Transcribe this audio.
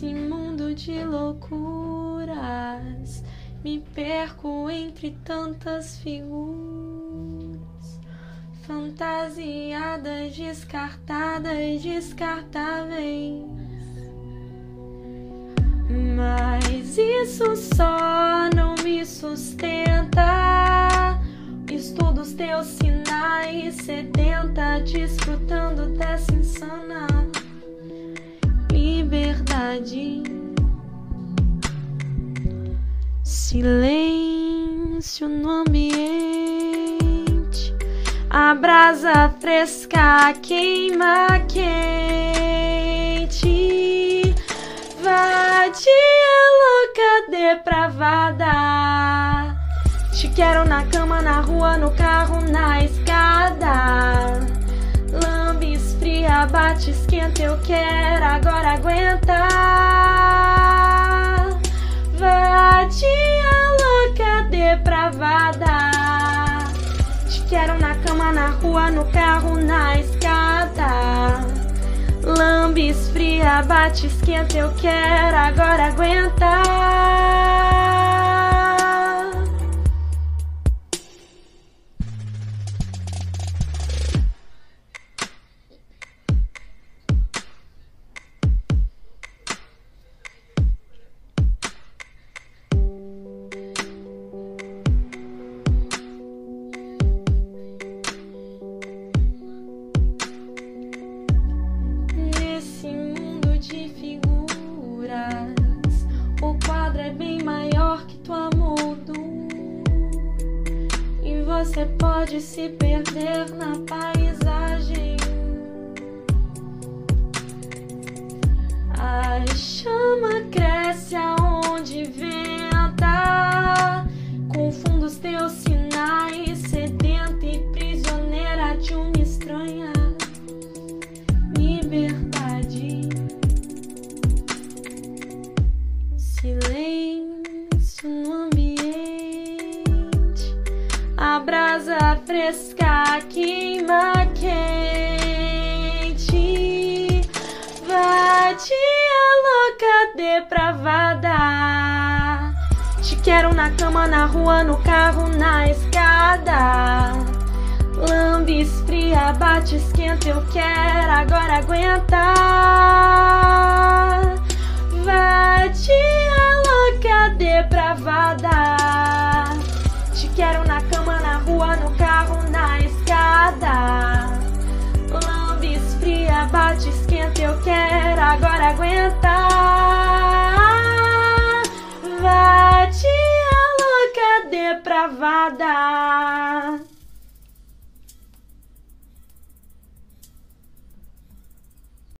Nesse mundo de loucuras, me perco entre tantas figuras fantasiadas, descartadas, descartáveis. Mas isso só não me sustenta. Estudo os teus sinais, sedenta, desfrutando dessa insana liberdade. Silêncio no ambiente, a brasa fresca queima quente. Vadia louca depravada. Te quero na cama, na rua, no carro, na escada. Bate, esquenta, eu quero agora aguenta. Vadia louca depravada. Te quero na cama, na rua, no carro, na escada. Lambe, esfria, bate, esquenta, eu quero agora aguentar. Você pode se perder na paisagem. A brasa fresca queima quente. Vadia louca depravada. Te quero na cama, na rua, no carro, na escada. Lambe, esfria, bate, esquenta, eu quero agora aguentar. Vadia agora aguentar.